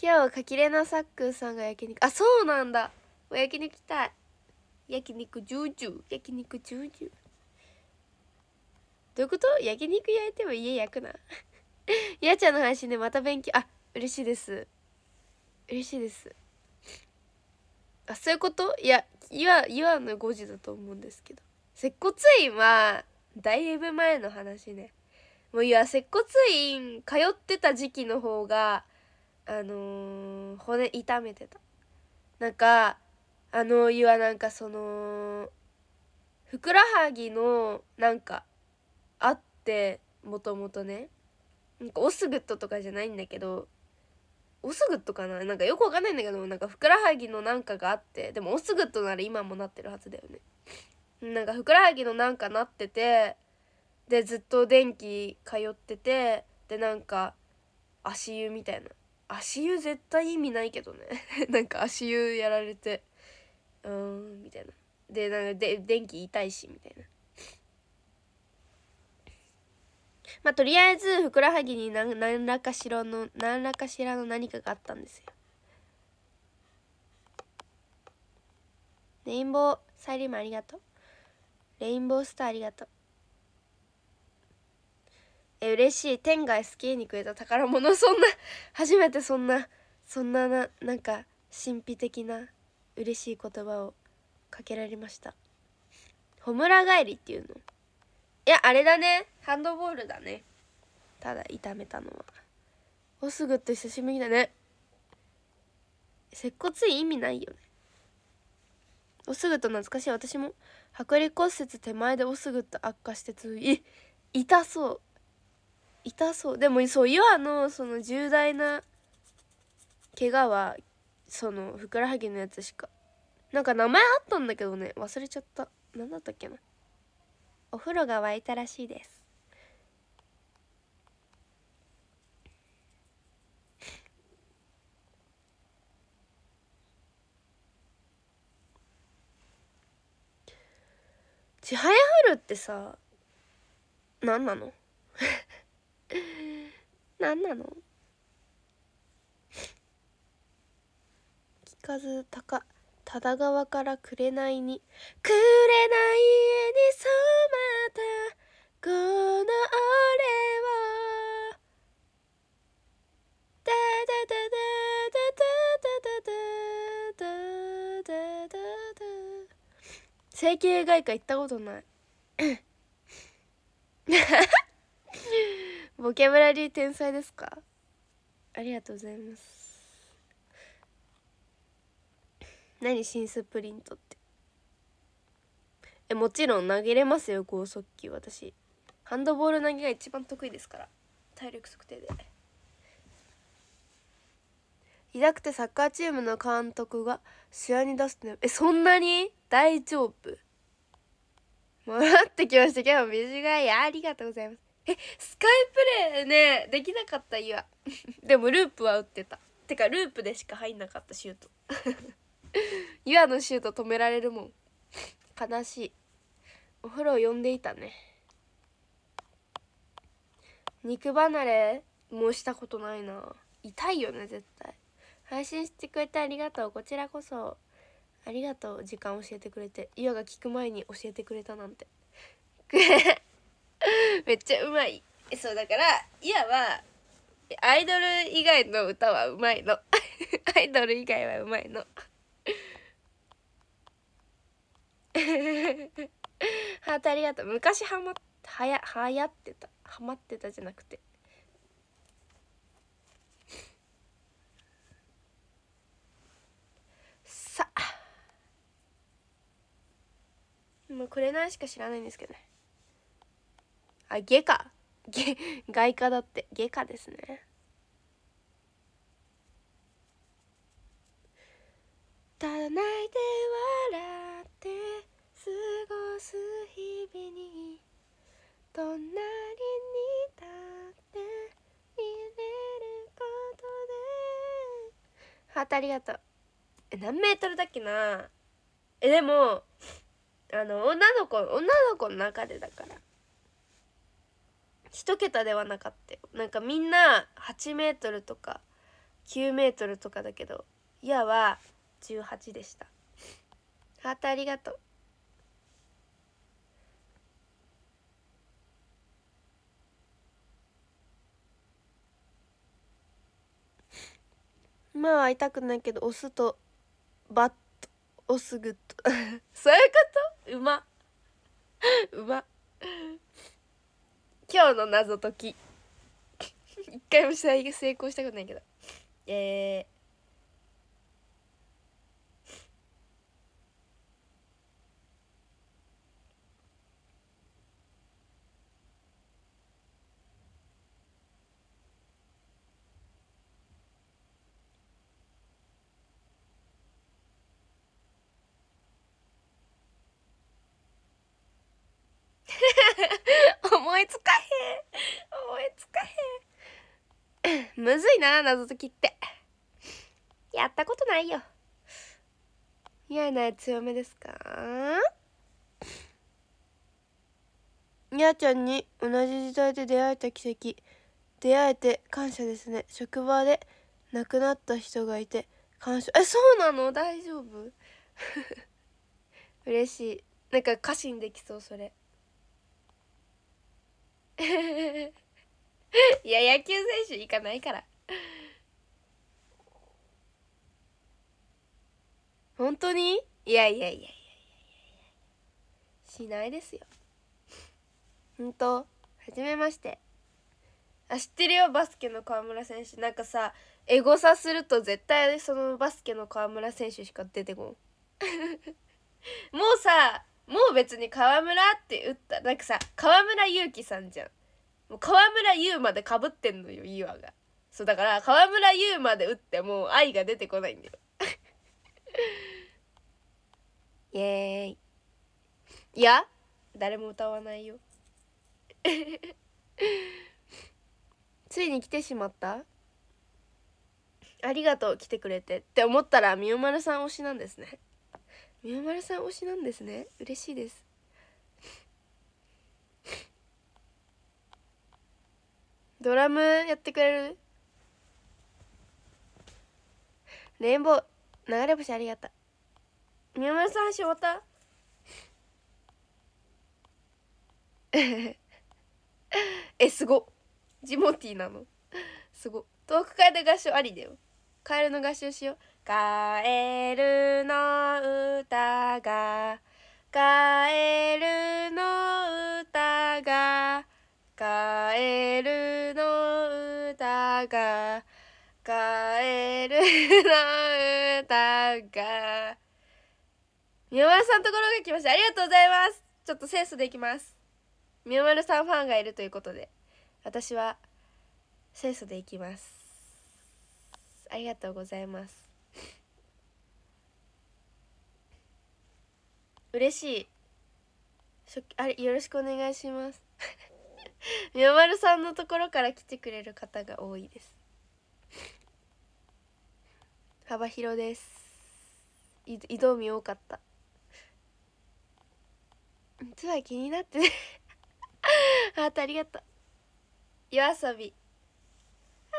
Speaker 1: 今日はかきれなさっくんさんが焼肉あそうなんだ。お焼肉たい。焼肉ジュージュ焼肉ジュージュどういうこと？焼肉焼いても家焼くな。(laughs) やちゃんの配信でまた勉強。あ嬉しいです。嬉しいです。あそういうこと？いや岩岩の5時だと思うんですけど。接骨院はだいぶ前の話ね。もういや接骨院通ってた時期の方があのー、骨痛めてた。なんかあの湯はなんかそのふくらはぎのなんかあってもともとね。なんかオスグッドとかじゃないんだけどオスグッドかな？なんかよくわかんないんだけどなんかふくらはぎのなんかがあってでもオスグッドなら今もなってるはずだよね。なんかふくらはぎのなんかなっててでずっと電気通っててでなんか足湯みたいな。足湯絶対意味ないけどね。(laughs) なんか足湯やられてうーんみたいな。でなんかで電気痛いしみたいな。まあとりあえずふくらはぎに何何らかしらの何らかしらの何かがあったんですよ。レインボーサイリウムありがとう。レインボースターありがとう。え嬉しい。天外スキーにくれた宝物。そんな (laughs) 初めてそんなそんなななんか神秘的な嬉しい言葉をかけられました。ホムラ帰りっていうの。いやあれだね。ハンドボールだね。ただ痛めたのは。オスグって久しぶりだね。接骨院意味ないよね。オスグッド懐かしい。私も剥離骨折手前でオスグッド悪化してつい痛そう。痛そう。でもそう岩のその重大な怪我はそのふくらはぎのやつしか。なんか名前あったんだけどね。忘れちゃった。何だったっけな。お風呂が沸いたらしいです。ちはやふるってさ何なの？(laughs) 何なの？聞かずたか多田川から紅に。紅に染まったこの俺を。ダダダダダダダダダダダダ整形外科行ったことないボキャブラリー天才ですか？ありがとうございます。何新スプリントって？えもちろん投げれますよ剛速球。私ハンドボール投げが一番得意ですから。体力測定で。痛くてサッカーチームの監督が試合に出すねえそんなに？大丈夫。もらってきました。けど短い。ありがとうございます。えスカイプレーねできなかったいや。(laughs) でもループは打ってた。てかループでしか入んなかったシュート。(laughs) 岩のシュート止められるもん。悲しい。お風呂呼んでいたね。肉離れもしたことないな。痛いよね絶対。配信してくれてありがとうこちらこそ。ありがとう時間教えてくれて。岩が聞く前に教えてくれたなんて。めっちゃうまい。そうだから岩はアイドル以外の歌はうまいの。(laughs) アイドル以外はうまいの。ハートありがとう。昔はまはやはやってた。ハマってたじゃなくて。さあ。もう紅しか知らないんですけどね。あ外科。外外科だって。外科ですね。ただ泣いて笑って過ごす日々に隣に立って見れることで。ハートありがとう。え何メートルだっけな。えでもあの女の子女の子の中でだから一桁ではなかったよ。なんかみんな8メートルとか9メートルとかだけどいやは18でした。ハートありがとう。今は会いたくないけど押すとバッと押すグッド。(laughs) そういうこと？うまうま今日の謎解き。(laughs) 一回も成功したことないけど。えー思いつかへん思いつかへんむずいな謎解きって。やったことないよ。嫌な強めですか？にゃーちゃんに同じ時代で出会えた奇跡。出会えて感謝ですね。職場で亡くなった人がいて感謝。えそうなの？大丈夫？(laughs) 嬉しい。なんか歌詞にできそうそれ (laughs) いや野球選手行かないから。本当に？いやいやいやいやいやいやしないですよ。本当？はじめまして。あ知ってるよバスケの河村選手。なんかさエゴサすると絶対そのバスケの河村選手しか出てこん。(laughs) もうさもう別に河村って打った。なんかさ河村勇輝さんじゃんもう河村優までかぶってんのよ岩が。そうだから河村優まで打ってもう愛が出てこないんだよ。(laughs) イエーイ。いや誰も歌わないよ。(laughs) ついに来てしまった？ありがとう来てくれて。って思ったらみおまるさん推しなんですね。みおまるさん推しなんですね。嬉しいですドラムやってくれる？レインボー流れ星ありがとう。みおまるさんし終わったえすご。ジモティーなの？すご。遠く帰で合唱ありだよ。カエルの合唱しよう。カエルの歌が。カエルの歌が。カエルの歌が。カエルの歌が。宮丸さんところが来ました。ありがとうございます。ちょっとセンスでいきます。宮丸さんファンがいるということで私は清楚でいきます。ありがとうございます。嬉しい。あれよろしくお願いします。(laughs) 宮丸さんのところから来てくれる方が多いです。幅広です。移動見多かった。実は気になってね。(laughs) ハートありがとう。夜遊び。あ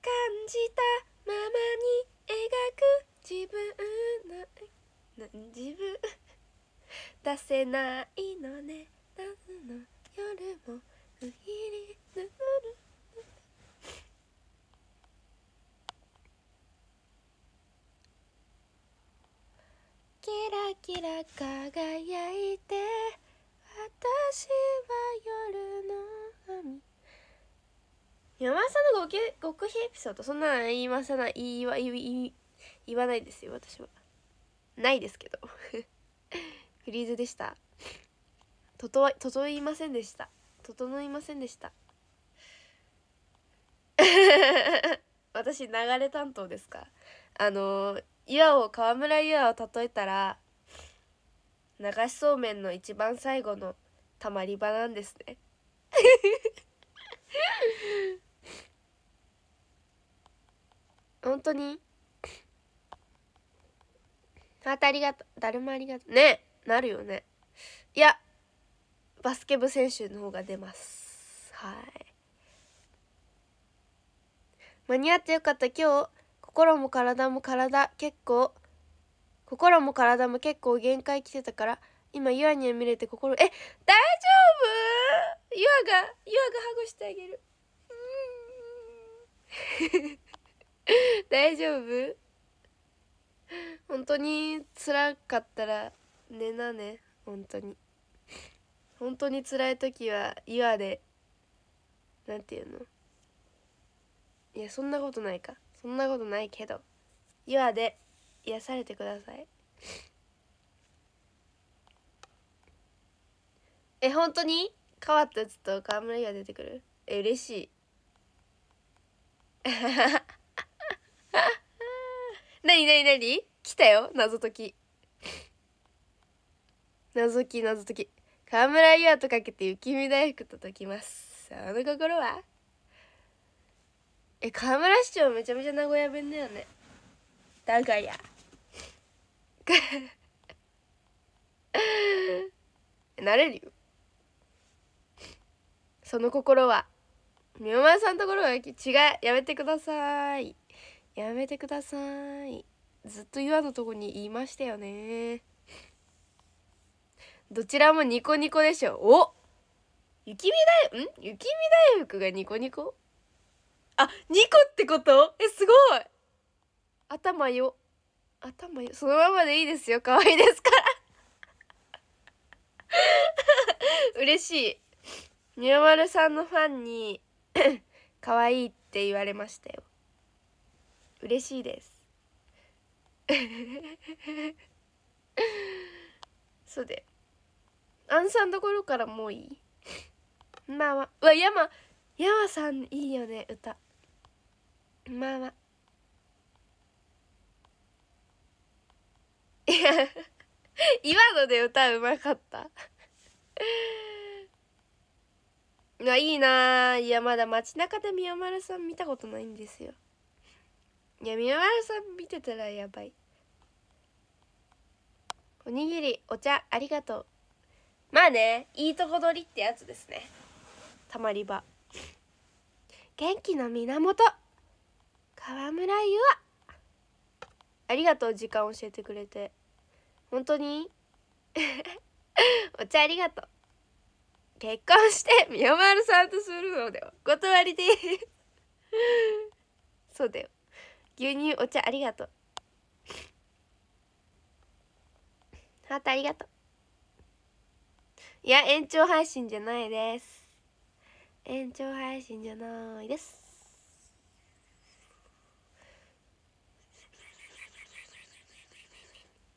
Speaker 1: 感じたままに描く自分の自分。(laughs) 出せないのね。夏の。夜も不義理ぬるキラキラ輝いて私は夜の海。山田さんの極極秘エピソードそんなの言いませない言わ言い言わないですよ私は。ないですけど。(laughs) フリーズでした。ととわ整いませんでした。整いませんでした。(laughs) 私流れ担当ですか？あの岩を川村岩を例えたら流しそうめんの一番最後のたまり場なんですね。本当に？あたありがとう。誰もありがとう。ねなるよね。いやバスケ部選手の方が出ます。はい。間に合ってよかった。今日心も体も体結構心も体も結構限界来てたから今ユアには見れて心え大丈夫？ユアがユアがハグしてあげる。大丈夫？本当に辛かったら寝なね本当に。本当に辛い時はユアでなんていうの？いやそんなことないか。そんなことないけどユアで癒されてください。え本当に？変わった？やつと河村優愛出てくる？え嬉しい。なになになに来たよ？謎解き。謎解き謎解き。河村優愛とかけて雪見大福と解きます。その心は？え河村市長めちゃめちゃ名古屋弁だよね。だがや。(laughs) なれるよ。その心は？みおまさんところが違うやめてください。やめてください。ずっと岩のとこに言いましたよね。どちらもニコニコでしょ。お雪見大ん？雪見大福がニコニコ？あ2個ってこと？えすごい。頭よ。頭よ。そのままでいいですよ。可愛いですから。(laughs) 嬉しい。宮丸さんのファンに (coughs) 可愛いって言われましたよ。嬉しいです。(laughs) そうで。アンさんところからもういい。まあまあ。うわ山。山さんいいよね歌。まあまあ。いや今ので歌うまかった。いいいないやまだ街中で宮丸さん見たことないんですよ。いや宮丸さん見てたらやばい。おにぎりお茶ありがとう。まあねいいとこ取りってやつですね。たまり場。元気の源。川村ゆあありがとう時間教えてくれて。本当に？(laughs) お茶ありがとう。結婚して宮丸さんとするのでは。断りでそうだよ。牛乳お茶ありがとう。ハートありがとう。いや延長配信じゃないです。延長配信じゃないです。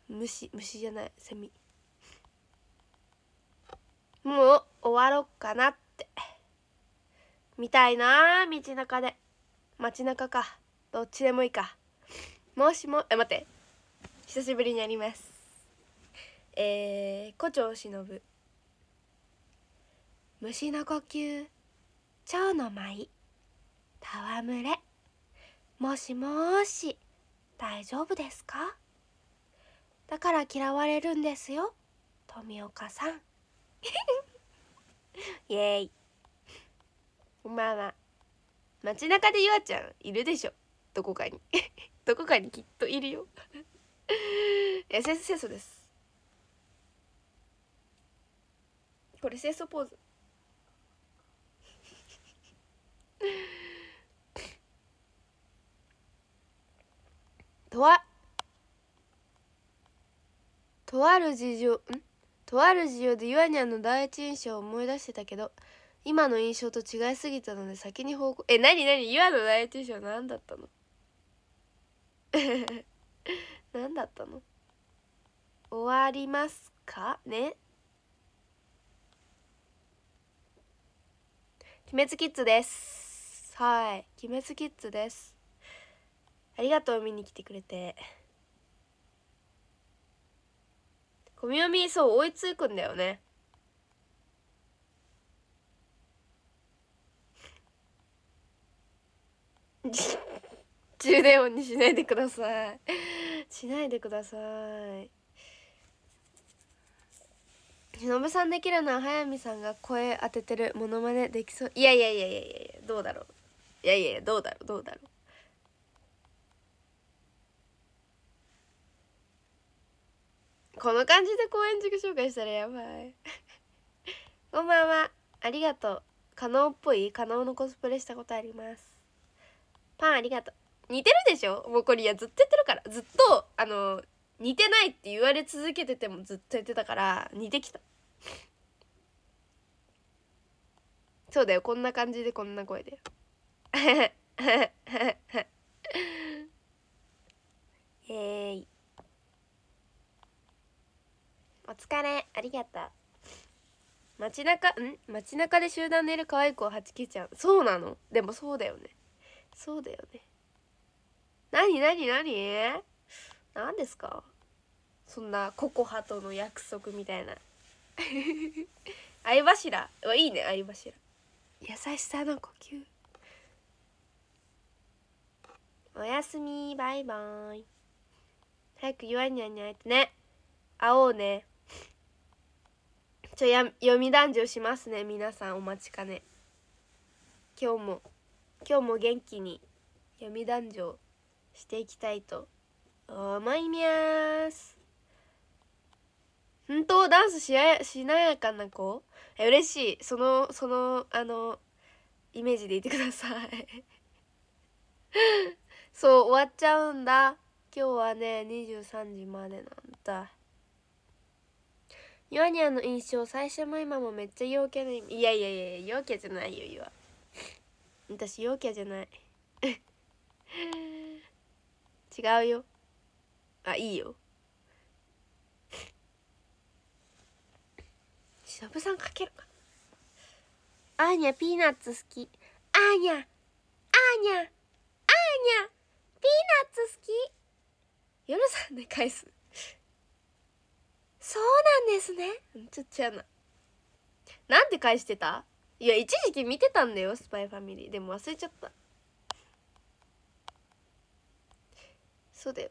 Speaker 1: 虫虫じゃないセミ。もう終わろっかなって。見たいな道中で。街中か。どっちでもいいか。もしもえ待って。久しぶりにやります。えー、胡蝶忍虫の呼吸。蝶の舞。戯れ。もしもし。大丈夫ですか？だから嫌われるんですよ。富岡さん。(laughs) イエーイ。こんばんは街中でゆあちゃんいるでしょ。どこかに。(laughs) どこかにきっといるよ。え清楚清楚です。これ清楚ポーズ。(laughs) とはとある事情ん？とある事情でユアニャンの第一印象を思い出してたけど今の印象と違いすぎたので先に報告え何？何？ユアの第一印象何だったの？(laughs) 何だったの？終わりますか？ね？鬼滅キッズです。はい鬼滅キッズです。ありがとう見に来てくれて。小みみそう追いつくんだよね。(laughs) 充電音にしないでください。しないでください。忍さんできるのは速水さんが声当ててるモノマネできそう。いやいやいやいやいやどうだろう。いやいやどうだろうどうだろう。この感じで公演塾紹介したらやばい。(laughs) こんばんは。ありがとう。可能っぽい可能のコスプレしたことあります。パンありがとう。似てるでしょ？もうこれいやずっと言ってるから。ずっとあの似てないって言われ続けててもずっと言ってたから似てきた。そうだよ。こんな感じでこんな声で (laughs) えーいお疲れ。ありがとう。街中ん？街中で集団でいる可愛い子をはち切っちゃう。そうなの？でもそうだよね。そうだよね。なになになに何ですか？そんなココハとの約束みたいな。(laughs) 相柱。はいいね相柱。優しさの呼吸。おやすみ。バイバーイ。早くゆあにゃんに会えてね。会おうね。ちょや読み談義しますね。皆さんお待ちかね。今日も今日も元気に読み談義していきたいと思います。本当ダンスしやしなやかな子？え嬉しい。そのそのあのイメージでいてください。そう終わっちゃうんだ。今日はね23時までなんだ。ユアニアの印象最初も今もめっちゃ陽キャのいやいやいや陽キャじゃないよユア私陽キャじゃない。(laughs) 違うよ。あいいよ。しのぶさんかけるか。アーニャピーナッツ好き。アーニャアーニャアーニャ。ピーナッツ好き。夜さんで返す。そうなんですね。ちょっとやな。なんて返してた？いや一時期見てたんだよスパイファミリー。でも忘れちゃった。そうだよ。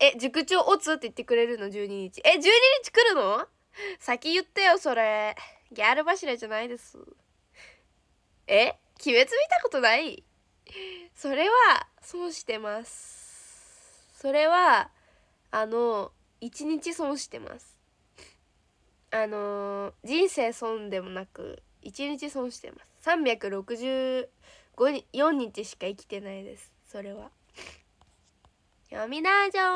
Speaker 1: え塾長オツって言ってくれるの？12日。え12日来るの？先言ってよそれ。ギャル柱じゃないです。え？鬼滅見たことない？それは損してます。それはあの一日損してます。あの、人生損でもなく一日損してます。365日4日しか生きてないです。それは。読みだじょー。に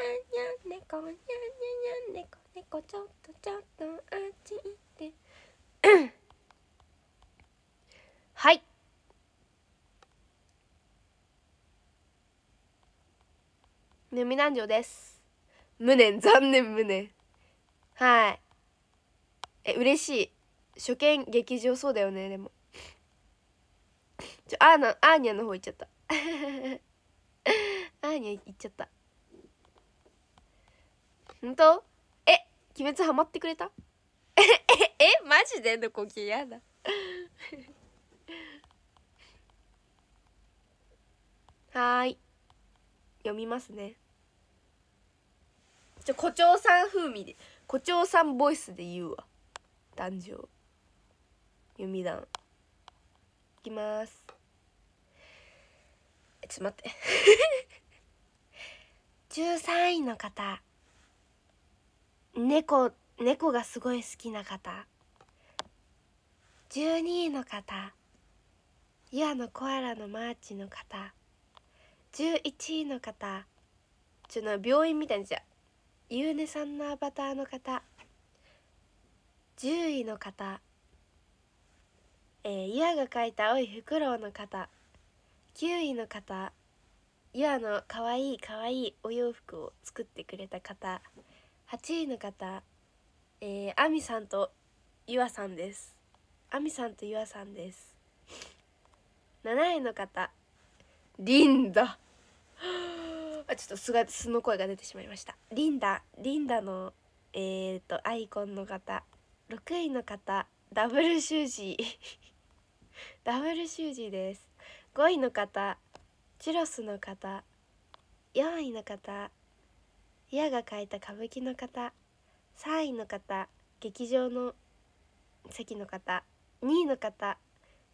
Speaker 1: ゃんにゃん猫。にゃんにゃんにゃん猫。猫ちょっとちょっとあっち行って。はい。ねみ男女です。無念残念無念。はい。え嬉しい。初見劇場そうだよねでも。ちょアーナアーニャの方行っちゃった。(laughs) アーニャ行っちゃった。ほんとえ鬼滅ハマってくれた？(laughs) ええマジでの呼吸やだ。(laughs) はい。読みますねちょ胡蝶さん風味で胡蝶さんボイスで言うわ。誕生読み団いきます。えちょっと待って。(laughs) 13位の方。猫猫がすごい好きな方。12位の方。ユアのコアラのマーチの方。11位の方。ちょっと病院みたいにじゃゆうねさんのアバターの方。10位の方。えー、ゆあが描いた青いフクロウの方。9位の方。ゆあのかわいいかわいいお洋服を作ってくれた方。8位の方。えー、あみさんとゆあさんです。あみさんとゆあさんです。7位の方。リンダ。あちょっと素が素の声が出てしまいました。リンダリンダのえーとアイコンの方。6位の方。ダブルシュージー。(laughs) ダブルシュージーです。5位の方。チュロスの方。4位の方。矢が描いた歌舞伎の方。3位の方。劇場の席の方。2位の方。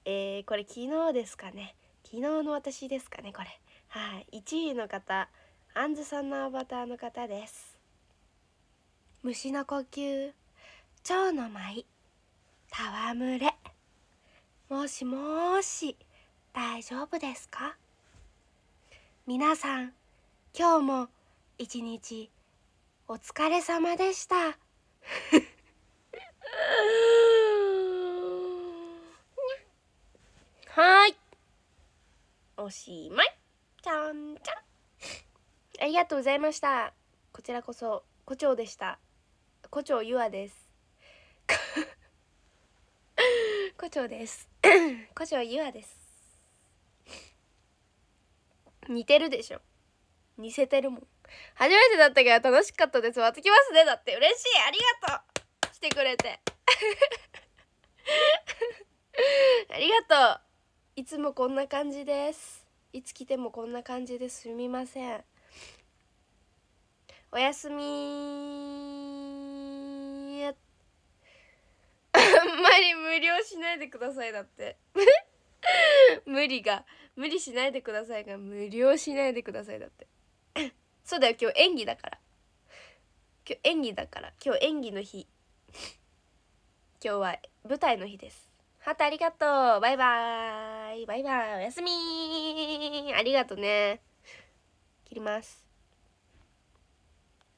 Speaker 1: えー、これ昨日ですかね。昨日の私ですかねこれ。はい。1位の方。アンズさんのアバターの方です。虫の呼吸蝶の舞戯れ。もしもし大丈夫ですか？皆さん今日も一日お疲れ様でした。(laughs) はい。おしまい。ちゃんちゃん。ありがとうございました。こちらこそ胡蝶でした。胡蝶ゆあです。(laughs) 胡蝶です。(coughs) 胡蝶ゆあです。似てるでしょ。似せてるもん。初めてだったけど楽しかったです。また来ますね。だって。嬉しい。ありがとう。来てくれて。(laughs) ありがとう。いつもこんな感じです。いつ来てもこんな感じですみません。おやすみ (laughs) あんまり無料しないでくださいだって。(laughs) 無理が無理しないでくださいが無料しないでくださいだって。(coughs) そうだよ今日演技だから。今日演技だから。今日演技の日。(coughs) 今日は舞台の日です。ハートありがとう。バイバーイ。バイバイ。おやすみありがとね。切ります。